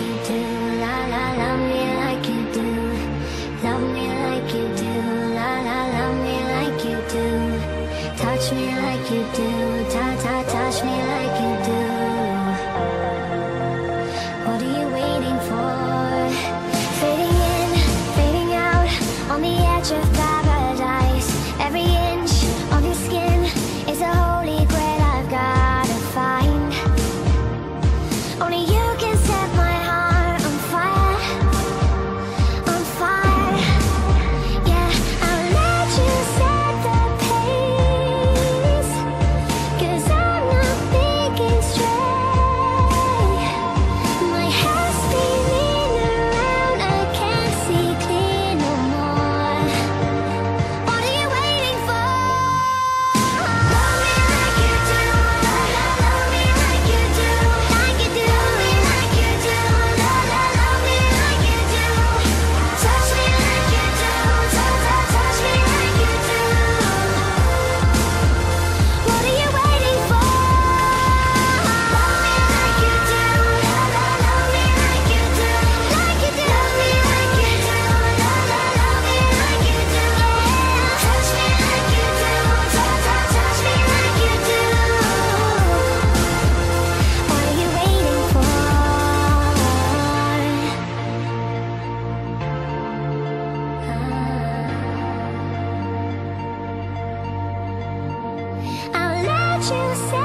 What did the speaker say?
you do, love me like you do. Love me like you do, love me like you do. Touch me like you do, touch me like you do. What are you waiting for? Fading in, fading out, on the edge of paradise. Every inch of your skin is a holy grail I've gotta find. Only you. you say